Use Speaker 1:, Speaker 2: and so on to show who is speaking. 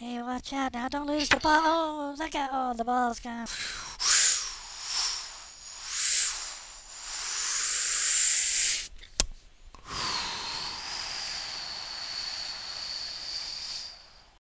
Speaker 1: Hey, watch out now! Don't lose the ball. Oh, look out! Oh, the ball's gone.